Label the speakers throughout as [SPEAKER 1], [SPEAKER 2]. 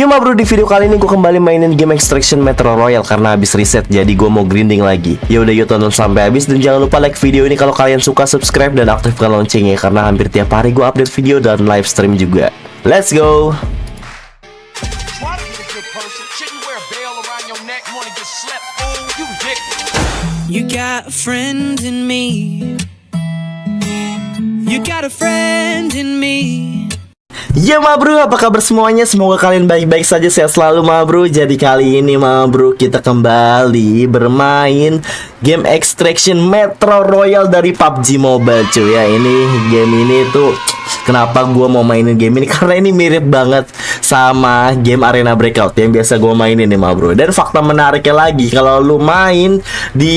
[SPEAKER 1] Yo ma bro, di video kali ini gue kembali mainin game Extraction Metro Royal karena habis reset jadi gue mau grinding lagi. Ya udah yuk tonton sampai habis dan jangan lupa like video ini kalau kalian suka subscribe dan aktifkan loncengnya karena hampir tiap hari gue update video dan live stream juga. Let's go.
[SPEAKER 2] You
[SPEAKER 3] got a friend in me. You got a friend in me.
[SPEAKER 1] Ya ma bro, apa kabar semuanya? Semoga kalian baik-baik saja, sehat selalu ma bro Jadi kali ini ma bro, kita kembali bermain game Extraction Metro Royal dari PUBG Mobile cuy ya Ini game ini tuh Kenapa gue mau mainin game ini? Karena ini mirip banget sama game Arena Breakout yang biasa gue mainin nih ma bro. Dan fakta menariknya lagi, kalau lu main di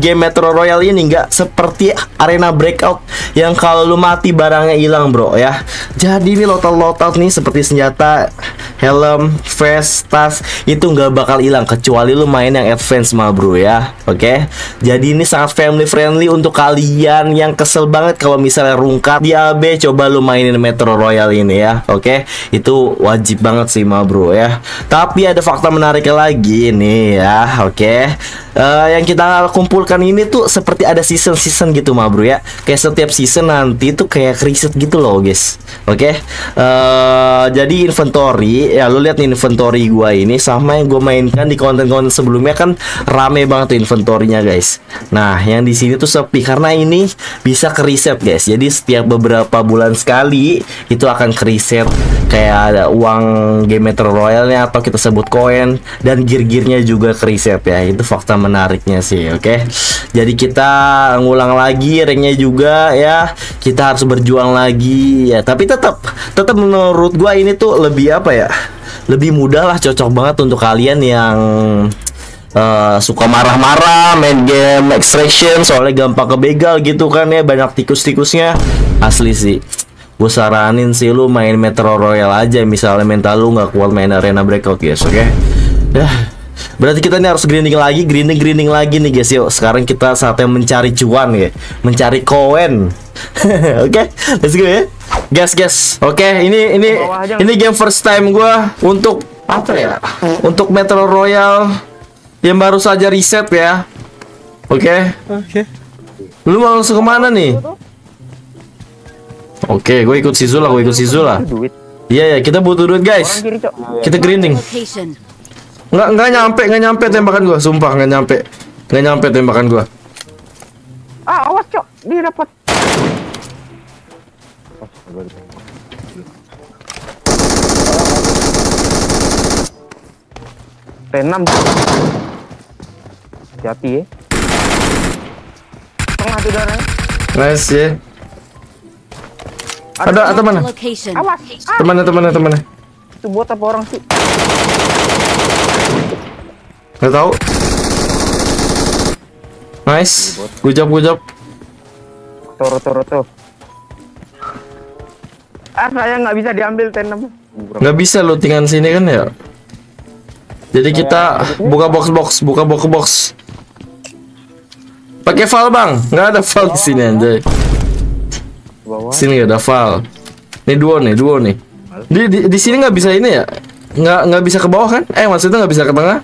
[SPEAKER 1] game Metro Royal ini nggak seperti Arena Breakout Yang kalau lu mati barangnya hilang bro ya. Jadi ini lotot-lotot nih seperti senjata, helm, vest, tas Itu nggak bakal hilang kecuali lu main yang advance ma bro ya. Oke? Jadi ini sangat family friendly untuk kalian yang kesel banget kalau misalnya rungkat di AB Coba lu mainin Metro Royal ini ya Oke? Itu wajib banget sih ma bro ya. Tapi ada fakta menariknya lagi nih ya Oke Eh, Yang kita kumpulkan ini tuh seperti ada season-season gitu ma bro ya. Kayak setiap season nanti tuh kayak riset gitu loh guys. Oke? Eh, Jadi inventory Ya lu lihat nih inventory gua ini Sama yang gue mainkan di konten-konten sebelumnya kan Rame banget tuh inventorynya guys. Nah yang di sini tuh sepi Karena ini bisa ke guys. Jadi setiap beberapa bulan sekali Itu akan ke Kayak ada uang game Metro Royalnya Atau kita sebut koin Dan gear-gearnya juga ke ya. Itu fakta menariknya sih oke? Jadi kita ngulang lagi ranknya juga ya. Kita harus berjuang lagi ya. Tapi tetap tetap menurut gua ini tuh lebih apa ya? Lebih mudah lah cocok banget untuk kalian yang eh, suka marah-marah main game extraction soalnya gampang kebegal gitu kan ya banyak tikus-tikusnya. Asli sih. Gue saranin sih lu main Metro Royal aja misalnya mental lu nggak kuat main arena breakout guys oke? Ya berarti kita ini harus grinding lagi grinding grinding lagi nih guys. Yuk sekarang kita saatnya mencari cuan ya. Mencari koin. Oke let's go ya. Guys guys. Oke ini ini ini game first time gua untuk apa ya? Untuk Metro Royal yang baru saja reset ya. Oke?
[SPEAKER 4] Oke.
[SPEAKER 1] lu mau langsung ke mana nih? Oke, gue ikut si Zula, gue ikut si Zula.
[SPEAKER 4] Duit.
[SPEAKER 1] Iya ya, kita butuh duit guys. Kita grinding. Nggak nggak nyampe, nggak nyampe tembakan gua, sumpah nggak nyampe, nggak nyampe tembakan gua.
[SPEAKER 4] Ah, awas, Cok. Dia dapat. T6 Hati-hati ya Tengah tuh darahnya
[SPEAKER 1] Nice ya. Ada mana?
[SPEAKER 5] Location.
[SPEAKER 4] Awas ah,
[SPEAKER 1] Temannya temannya temannya.
[SPEAKER 4] Itu buat apa orang sih
[SPEAKER 1] Nggak tahu. Nice. Good job.
[SPEAKER 4] Toro toro tuh Ah saya nggak bisa diambil T6
[SPEAKER 1] Nggak bisa lootingan sini kan ya. Jadi kita buka box box, buka box box. Pakai file bang, nggak ada file di sini anjay. Sini nggak ada file. Ini duo nih, duo nih. Di di, di sini nggak bisa ini ya? Nggak nggak bisa ke bawah kan? Eh maksudnya nggak bisa ke tengah?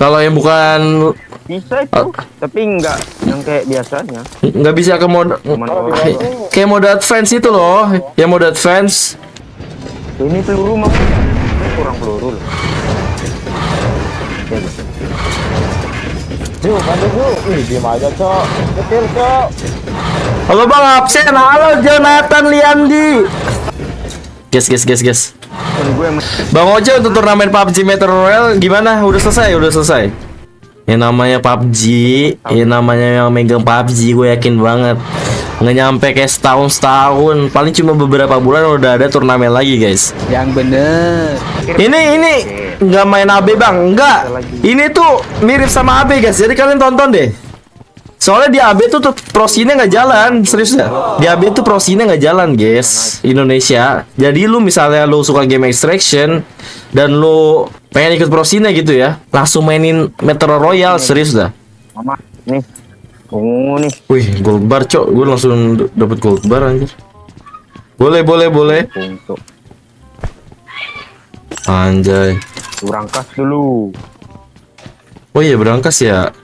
[SPEAKER 1] Kalau yang bukan
[SPEAKER 4] Bisa itu
[SPEAKER 1] Ah.
[SPEAKER 4] Tapi nggak yang kayak biasanya
[SPEAKER 1] nggak bisa ke mode
[SPEAKER 4] Cuman
[SPEAKER 1] kayak mode advance itu loh, yang mode advance.
[SPEAKER 4] Ini peluru Ini kurang peluru loh
[SPEAKER 6] Ju, bantu Ju. Ih, diem aja, Cok. Kecil, Cok.
[SPEAKER 1] Halo bang absen, halo Jonathan Liandi. Guys, guys, guys, guys. Bang Ojo untuk turnamen PUBG Metro Royal gimana? Udah selesai, udah selesai. Yang namanya PUBG, yang namanya yang megang PUBG, gue yakin banget. Nggak nyampe kayak setahun setahun, paling cuma beberapa bulan udah ada turnamen lagi guys.
[SPEAKER 6] Yang bener.
[SPEAKER 1] Ini ini nggak main AB bang, nggak. Ini tuh mirip sama AB guys, jadi kalian tonton deh. Soalnya di AB tuh, tuh prosinya nggak jalan, serius ya. Di AB tuh prosinya nggak jalan guys, Indonesia. Jadi lu misalnya lu suka game extraction dan lu pengen ikut prosinya gitu ya, langsung mainin Metro Royal, serius dah.
[SPEAKER 4] Mama Nih Ungu nih
[SPEAKER 1] Wih, gold bar cok, gue langsung dapet gold bar anjir. Boleh, boleh, boleh.
[SPEAKER 7] Anjay.
[SPEAKER 4] Berangkas dulu.
[SPEAKER 7] Oh iya berangkas ya.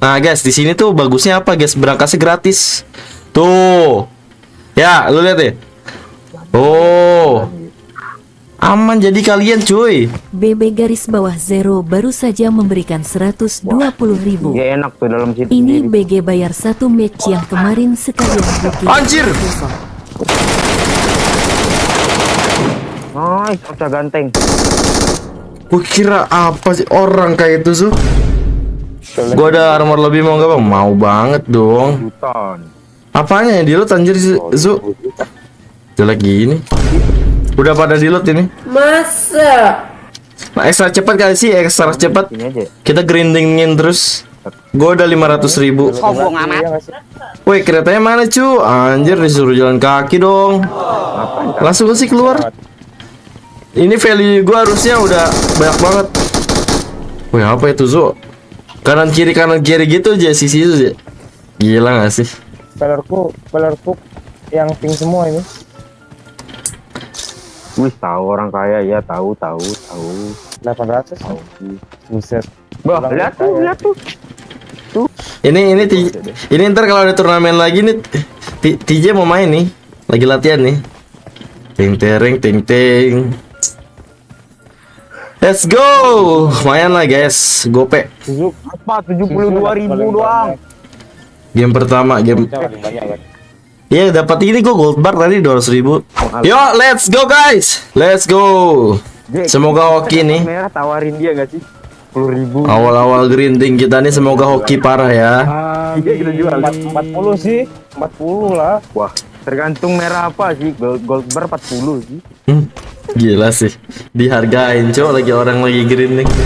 [SPEAKER 7] Nah guys di sini tuh bagusnya apa guys? Berangkasnya gratis. Tuh. Ya lu lihat deh. Oh. Aman jadi kalian cuy.
[SPEAKER 8] BB garis bawah zero baru saja memberikan 120 ribu.
[SPEAKER 4] Ya enak tuh dalam situ.
[SPEAKER 8] Ini. BG bayar satu match yang kemarin sekalian booking.
[SPEAKER 7] Anjir!
[SPEAKER 4] Nice, Ocha ganteng.
[SPEAKER 7] Gue kira apa sih orang kayak itu Zu? Gua ada armor lebih mau nggak bang? Mau banget dong.
[SPEAKER 4] Hutan.
[SPEAKER 7] Apanya yang di loot anjir Zu? Jelek gini. Udah pada di loot ini.
[SPEAKER 9] Masa?
[SPEAKER 7] Nah, ekstra cepat kali sih, ekstra cepat.
[SPEAKER 4] Aja.
[SPEAKER 7] Kita grindingin terus. Gue udah 500 ribu.
[SPEAKER 6] Sombong amat.
[SPEAKER 7] Woi keretanya mana cu? Anjir disuruh jalan kaki dong. Langsung sih keluar. Ini value gue harusnya udah banyak banget. Woi apa itu Zo? Kanan kiri kanan kiri gitu aja sisi itu aja. Gila gak sih?
[SPEAKER 6] Pellerku, pellerku yang pink semua ini.
[SPEAKER 4] Wih, tahu orang kaya ya, tahu, tahu, tahu.
[SPEAKER 6] 800. Buset.
[SPEAKER 4] Bah, lihat tuh, lihat tuh.
[SPEAKER 7] Ini ini ti- ini ntar kalau ada turnamen lagi nih TJ mau main nih. Lagi latihan nih. Ting tereng ting ting. Let's go. Lumayan lah guys. Gope.
[SPEAKER 4] Apa? 72 ribu doang.
[SPEAKER 7] Game pertama, game. Iya dapat ini kok gold bar tadi 200 ribu. Yo let's go guys, let's go. Semoga hoki nih.
[SPEAKER 4] Merah tawarin dia gak sih? 10 ribu.
[SPEAKER 7] Awal-awal grinding kita nih semoga hoki parah ya.
[SPEAKER 4] Iya, kita jual.
[SPEAKER 6] Empat- 40 sih. 40 lah.
[SPEAKER 4] Wah, tergantung merah apa sih? Gold, gold bar 40 sih.
[SPEAKER 7] Hmm, gila sih, dihargain cowok lagi orang lagi grinding.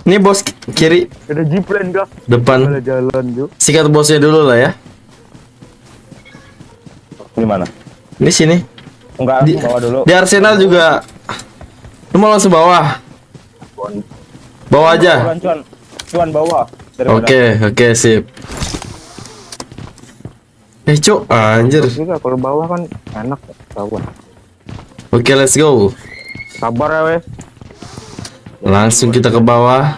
[SPEAKER 7] Ini bos ki- kiri
[SPEAKER 4] Ada zipline kah?
[SPEAKER 7] depan.
[SPEAKER 4] Ada jalan yuk.
[SPEAKER 7] Sikat bosnya dulu lah ya.
[SPEAKER 6] Di mana?
[SPEAKER 7] Ini sini.
[SPEAKER 6] Enggak,
[SPEAKER 7] Di,
[SPEAKER 6] bawa dulu.
[SPEAKER 7] di Arsenal juga. Lu mau langsung bawah? Bawah aja.
[SPEAKER 6] Cuan, cuan. Cuan bawah.
[SPEAKER 7] Oke, oke, sip. Eh, cuk, anjir.
[SPEAKER 4] Juga kalau bawah kan enak tahu.
[SPEAKER 7] Oke, let's go.
[SPEAKER 4] Sabar ya weh.
[SPEAKER 7] Langsung kita ke bawah.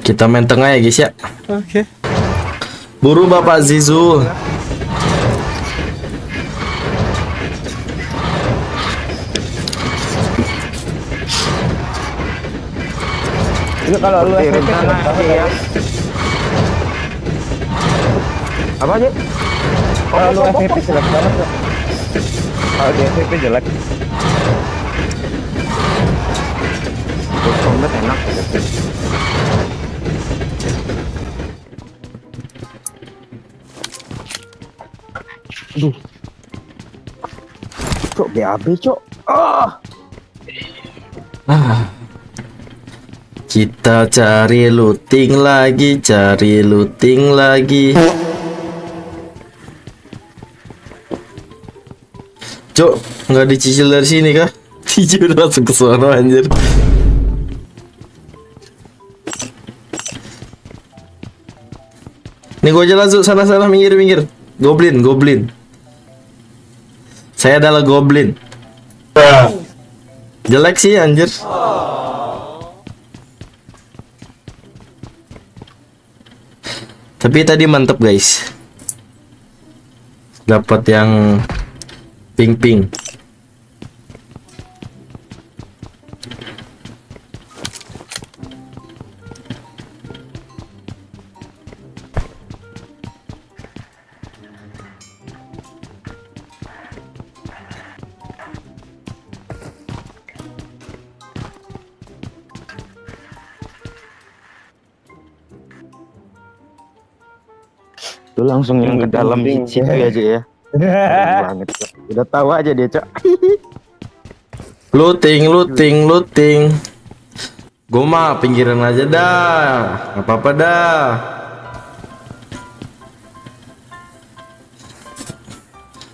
[SPEAKER 7] Kita main tengah ya, guys ya. Oke. Buru Bapak Zizu.
[SPEAKER 6] Itu kalau lu
[SPEAKER 4] aja ya. Apa aja?
[SPEAKER 6] Kalau lu FVP jelek banget kok. Kalau di FVP jelek.
[SPEAKER 4] Combat enak. Duh. Cok, BAB cok.
[SPEAKER 7] Kita cari looting lagi, cari looting lagi. Cok, nggak dicicil dari sini kah? Cicil langsung ke sana anjir. Nih gua jalan Zu, sana sana minggir minggir. Goblin, goblin. Saya adalah goblin. Jelek sih anjir. Tapi tadi mantep guys. Dapat yang ping-ping.
[SPEAKER 4] Lu langsung yang ke dalam situ aja ya. Banget. Cok. Udah tahu aja dia, Cok.
[SPEAKER 7] Looting, looting, looting. Gue mah pinggiran aja dah. Gak apa-apa dah.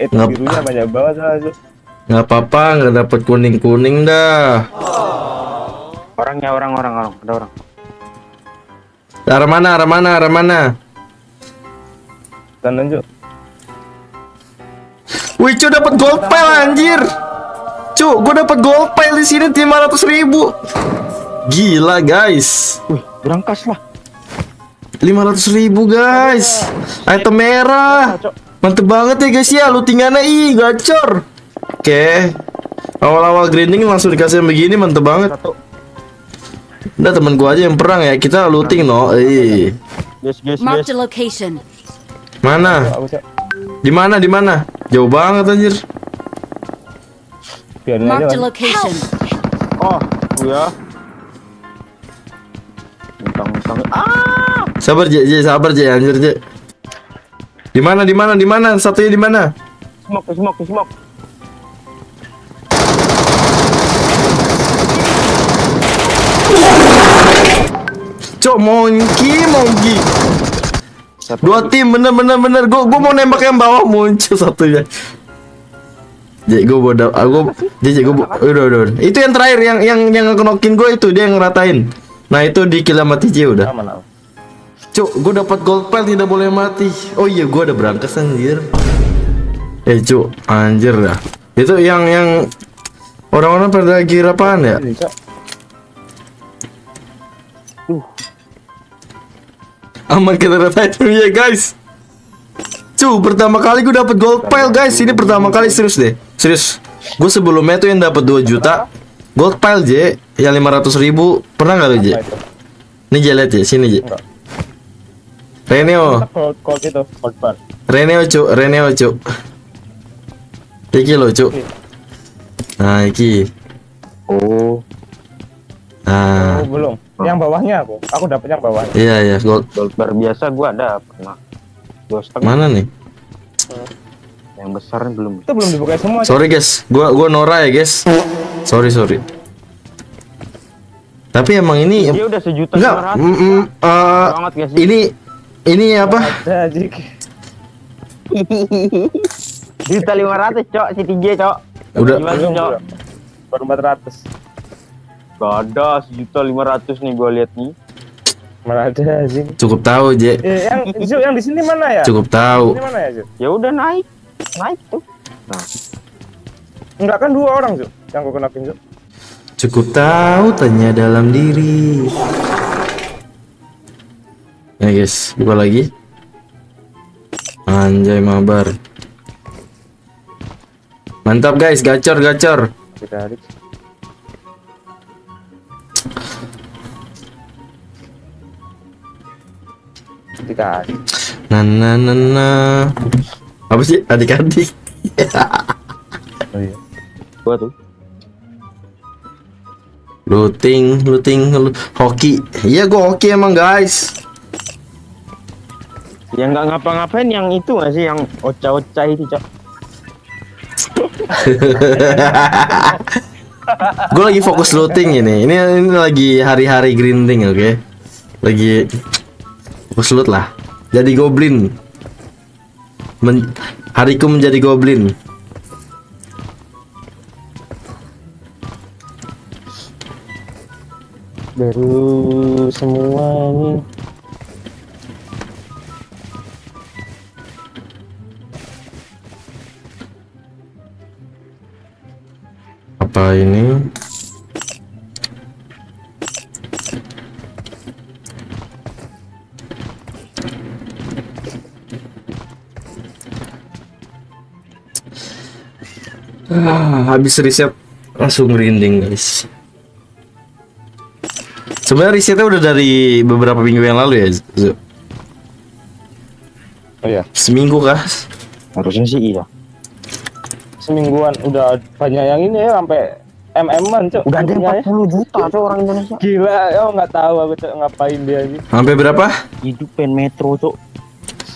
[SPEAKER 6] Itu
[SPEAKER 7] Ngap-
[SPEAKER 6] birunya banyak banget lah itu.
[SPEAKER 7] Gak apa-apa, nggak dapet kuning-kuning dah.
[SPEAKER 4] Orangnya orang orang orang ada orang.
[SPEAKER 7] Arah mana? Arah mana? Arah mana?
[SPEAKER 6] Kanan Cuk.
[SPEAKER 7] Wih, cu dapat gold pile anjir. Cu, gue dapat gold pile di sini 500 ribu. Gila guys.
[SPEAKER 4] Wih, berangkas lah.
[SPEAKER 7] 500 ribu guys. Item merah. Mantep banget ya guys ya. Lootingannya ih gacor. Oke. Awal-awal grinding langsung dikasih yang begini mantep banget. Udah temen gua aja yang perang ya. Kita looting no. Ih.
[SPEAKER 4] Guys, guys, guys.
[SPEAKER 8] Marked a location.
[SPEAKER 7] Mana? Di mana? Di mana? Jauh banget anjir.
[SPEAKER 6] Biarin aja.
[SPEAKER 8] Marked a
[SPEAKER 6] Mas.
[SPEAKER 8] location.
[SPEAKER 4] Oh, ya. Bentang-bentang. Ah!
[SPEAKER 7] Sabar Je, Je, sabar Je, anjir Je. Di mana? Di mana? Di mana? Satunya di mana?
[SPEAKER 4] Smoke, smoke, smoke.
[SPEAKER 7] Cok, Monki, Monki.
[SPEAKER 4] Siapa
[SPEAKER 7] Dua
[SPEAKER 4] lagi?
[SPEAKER 7] tim, bener bener bener. Gue gue mau nembak yang bawah muncul satunya. Jadi gue bodoh, aku jadi gue udah udah udah. Itu yang terakhir yang yang yang ngenokin gue itu dia yang ngeratain. Nah itu di kill sama TJ udah. Cuk, gue dapat gold pile tidak boleh mati. Oh iya, gue ada berangkas anjir. Eh cuk, anjir dah. Itu yang yang orang-orang pada lagi apaan ya?
[SPEAKER 6] Cuk.
[SPEAKER 7] Aman kita ratain ya guys. Cu, pertama kali gue dapet gold pile guys. Ini pertama kali serius deh. Serius. Gue sebelumnya tuh yang dapat 2 juta gold pile J, yang 500 ribu. Pernah nggak lu J? Nih J lihat J, sini J. Reneo. Reneo cu, Reneo cu. Iki lo cu. Nah iki.
[SPEAKER 4] Oh,
[SPEAKER 7] Nah,
[SPEAKER 6] Oh, belum. Yang bawahnya aku. Aku dapat yang bawahnya.
[SPEAKER 7] iya iya gold.
[SPEAKER 4] gold bar biasa gua ada pernah. Dua setengah.
[SPEAKER 7] Mana nih?
[SPEAKER 4] Yang besar belum.
[SPEAKER 6] Itu belum dibuka semua.
[SPEAKER 7] Sorry guys, gua gua Nora ya guys. Sorry sorry. Tapi emang ini
[SPEAKER 4] Dia udah sejuta
[SPEAKER 7] enggak
[SPEAKER 4] ratus,
[SPEAKER 7] mm, mm, eh,
[SPEAKER 4] Banget sih?
[SPEAKER 7] ini ini apa?
[SPEAKER 4] Juta lima ratus, cok. Si TJ, cok.
[SPEAKER 7] Udah.
[SPEAKER 4] Gimana,
[SPEAKER 6] Belum,
[SPEAKER 4] cok?
[SPEAKER 6] Belum. Baru 400.
[SPEAKER 4] Gak ada, sejuta lima ratus nih gua lihat nih.
[SPEAKER 6] Mana ada Jik.
[SPEAKER 7] Cukup tahu, Je.
[SPEAKER 6] Eh, yang Zul yang di sini mana ya?
[SPEAKER 7] Cukup tahu.
[SPEAKER 6] Ini mana ya, Zul?
[SPEAKER 4] Ya udah naik, naik tuh. Nah,
[SPEAKER 6] Enggak kan dua orang, Zul. Yang gua kenakin, Zul.
[SPEAKER 7] Cukup tahu tanya dalam diri. Ya guys, buka lagi. Anjay mabar. Mantap guys, gacor gacor. Nah, nah, nah, nah. Apa sih adik-adik?
[SPEAKER 6] Oh iya.
[SPEAKER 4] gua tuh.
[SPEAKER 7] Looting, looting, hoki. Iya gua hoki emang guys.
[SPEAKER 4] Yang nggak ngapa-ngapain yang itu nggak sih, yang oca-oca itu, cok.
[SPEAKER 7] gue lagi fokus looting ini. Ini ini lagi hari-hari grinding, oke? Lagi loot lah. Jadi goblin. Men- hariku menjadi goblin.
[SPEAKER 6] Baru semua ini.
[SPEAKER 7] Apa ini? Ah, habis riset langsung merinding guys. Sebenarnya risetnya udah dari beberapa minggu yang lalu ya, Zu?
[SPEAKER 6] Oh iya.
[SPEAKER 7] Seminggu kah?
[SPEAKER 4] Harusnya sih iya.
[SPEAKER 6] Semingguan udah banyak yang ini ya sampai MM-an, Cuk.
[SPEAKER 4] Udah ada
[SPEAKER 6] Ininya ya.
[SPEAKER 4] 40 juta, cok orang Indonesia.
[SPEAKER 6] Gila, oh nggak tahu aku Cuk, ngapain dia ini.
[SPEAKER 7] Sampai berapa?
[SPEAKER 4] Hidupin metro, cok.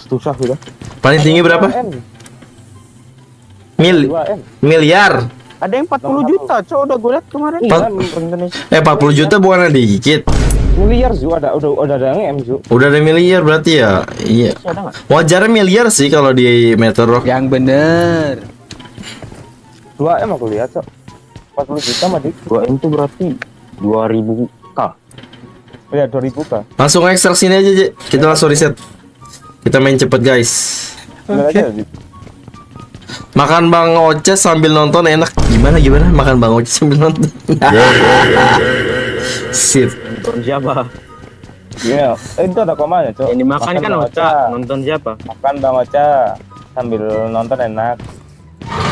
[SPEAKER 4] Susah udah.
[SPEAKER 7] Paling tinggi berapa?
[SPEAKER 6] 2M,
[SPEAKER 7] Mil
[SPEAKER 6] 2M.
[SPEAKER 7] miliar.
[SPEAKER 4] Ada yang 40 juta, cok. Udah gue liat kemarin.
[SPEAKER 6] Iya,
[SPEAKER 4] Orang Indonesia.
[SPEAKER 7] Eh 40 juta bukan dikit.
[SPEAKER 6] Miliar Zu ada udah udah ada yang M Zu.
[SPEAKER 7] Udah ada miliar berarti ya. Iya.
[SPEAKER 4] Ada?
[SPEAKER 7] Wajarnya miliar sih kalau di Metro.
[SPEAKER 9] Yang bener.
[SPEAKER 6] 2M aku lihat, Cuk. 40 juta mah dik.
[SPEAKER 4] 2 M tuh berarti 2000 k.
[SPEAKER 6] Ya 2000 kah?
[SPEAKER 7] Langsung ekstrak sini aja, Je. Kita langsung reset. Kita main cepet, guys.
[SPEAKER 6] Bener aja.
[SPEAKER 7] Makan Bang Oces sambil nonton enak. Gimana gimana? Makan Bang Oces sambil nonton. Sip.
[SPEAKER 4] Nonton siapa?
[SPEAKER 6] Iya. Eh itu ada komanya, Cok.
[SPEAKER 4] Yang dimakan kan
[SPEAKER 6] Bang
[SPEAKER 4] Oca. Nonton siapa?
[SPEAKER 6] Makan Bang Oca sambil nonton enak.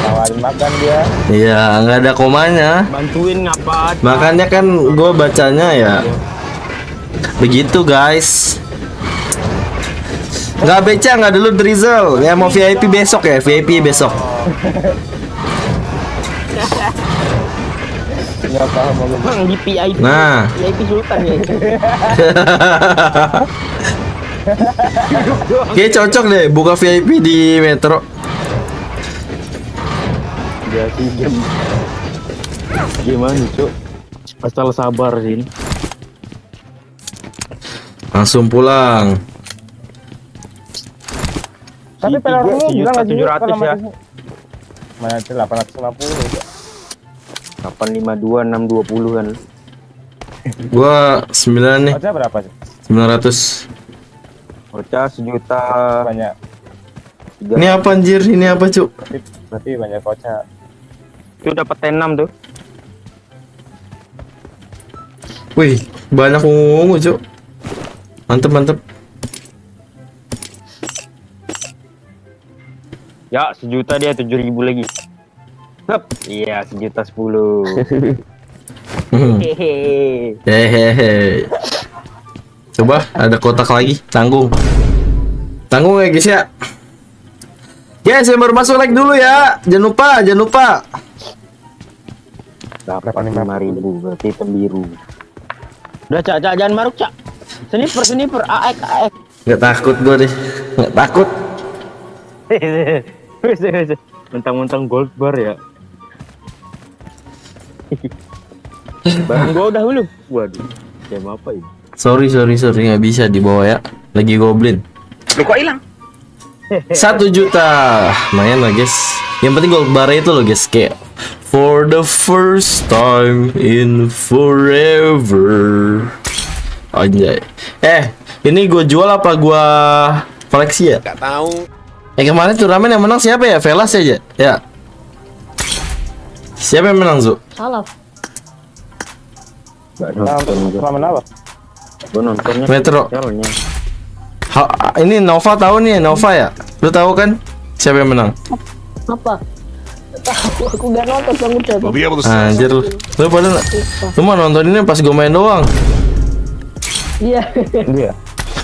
[SPEAKER 6] Nawarin makan dia.
[SPEAKER 7] Iya, nggak ada komanya.
[SPEAKER 4] Bantuin ngapa?
[SPEAKER 7] Makanya kan gue bacanya ya begitu guys. Nggak beca nggak dulu drizzle ya mau VIP besok ya VIP besok.
[SPEAKER 6] Enggak paham aku.
[SPEAKER 4] Bang di PIP.
[SPEAKER 7] Nah.
[SPEAKER 4] PIP Sultan ya.
[SPEAKER 7] Oke cocok deh buka VIP di Metro.
[SPEAKER 4] Sih game. Gimana, Cuk? Asal sabar sih.
[SPEAKER 7] Langsung pulang.
[SPEAKER 6] Tapi
[SPEAKER 4] si
[SPEAKER 6] bilang
[SPEAKER 4] juta
[SPEAKER 6] lagi
[SPEAKER 4] tujuh ratus ya.
[SPEAKER 6] Mana itu 850 Cok.
[SPEAKER 4] 852 620 kan.
[SPEAKER 7] Gua 9 nih,
[SPEAKER 6] Oca berapa sih?
[SPEAKER 7] 900.
[SPEAKER 4] Oca sejuta
[SPEAKER 6] Banyak.
[SPEAKER 4] tiga.
[SPEAKER 7] Ini apa anjir? Ini apa, Cuk?
[SPEAKER 6] Berarti, berarti banyak Oca.
[SPEAKER 4] Itu dapat T6 tuh.
[SPEAKER 7] Wih, banyak ungu, Cuk. Mantep, mantep.
[SPEAKER 4] Ya, sejuta dia 7000 lagi. Hup. Iya, sejuta 10.
[SPEAKER 7] Hmm.
[SPEAKER 4] Hehehe.
[SPEAKER 7] Hehehe. Coba ada kotak lagi, tanggung. Tanggung ya guys ya. Guys, yang baru masuk like dulu ya. Jangan lupa, jangan lupa.
[SPEAKER 4] Dapat 5000 berarti hitam biru. Udah, Cak, Cak, jangan maruk, Cak. Sniper, sniper, AX, AX.
[SPEAKER 7] Nggak takut gue deh. Nggak takut.
[SPEAKER 4] Mentang-mentang gold bar ya. Barang gua udah dulu. Waduh. Game apa ini?
[SPEAKER 7] Sorry, sorry, sorry. Nggak bisa dibawa ya. Lagi goblin.
[SPEAKER 4] Lu kok hilang?
[SPEAKER 7] Satu juta. Lumayan lah guys. Yang penting gold bar itu loh guys. Kayak For the first time in forever. Anjay. Eh, ini gue jual apa gua koleksi ya?
[SPEAKER 10] Gak tahu.
[SPEAKER 7] Eh kemarin turnamen yang menang siapa ya? Velas aja. Ya. Siapa yang menang, Zu?
[SPEAKER 8] Salah.
[SPEAKER 4] Gak
[SPEAKER 6] Nah,
[SPEAKER 4] nonton
[SPEAKER 6] apa?
[SPEAKER 4] Nontonnya
[SPEAKER 7] Metro. Ha- ini Nova tahu nih, Nova ya? Lu tahu kan siapa yang menang?
[SPEAKER 8] Apa? Tahu aku gak nonton bang udah.
[SPEAKER 7] Anjir lu. Lu pada lu mah nonton ini pas gue main doang.
[SPEAKER 8] Iya.
[SPEAKER 6] Iya.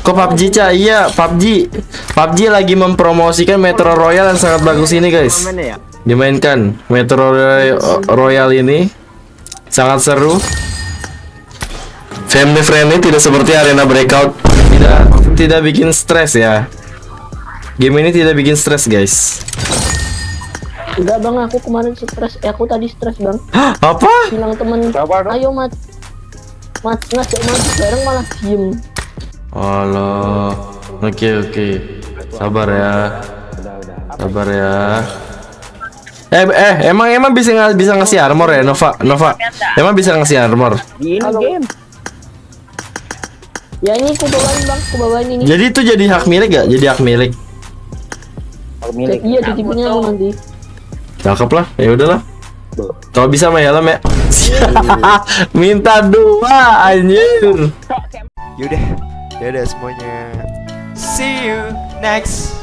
[SPEAKER 7] Kok PUBG Ca? Iya, PUBG. PUBG lagi mempromosikan Metro Royal yang sangat bagus ini, guys.
[SPEAKER 4] Ya?
[SPEAKER 7] Dimainkan Metro Roy- Royal ini sangat seru. Family friendly tidak seperti arena breakout. Tidak tidak bikin stres ya. Game ini tidak bikin stres, guys.
[SPEAKER 8] Enggak bang, aku kemarin stres. Eh, aku tadi stres bang.
[SPEAKER 7] Hah, apa?
[SPEAKER 8] Bilang temen,
[SPEAKER 6] dong?
[SPEAKER 8] ayo mat, mat ngajak maju bareng malah diem.
[SPEAKER 7] Allah. Oke, oke. Sabar ya. Sabar ya. Eh, eh, emang emang bisa nggak bisa ngasih armor ya, Nova? Nova, emang bisa ngasih armor?
[SPEAKER 4] Di ini game.
[SPEAKER 8] Ya ini aku bawain bang, aku bawain ini.
[SPEAKER 7] Jadi itu jadi hak milik gak? Jadi hak milik.
[SPEAKER 4] Kalau milik.
[SPEAKER 8] Iya titipinnya aku nanti.
[SPEAKER 7] Cakep lah, ya udahlah. Kalau bisa mah helm ya. Minta dua anjir.
[SPEAKER 10] Yaudah, dadah semuanya. See you next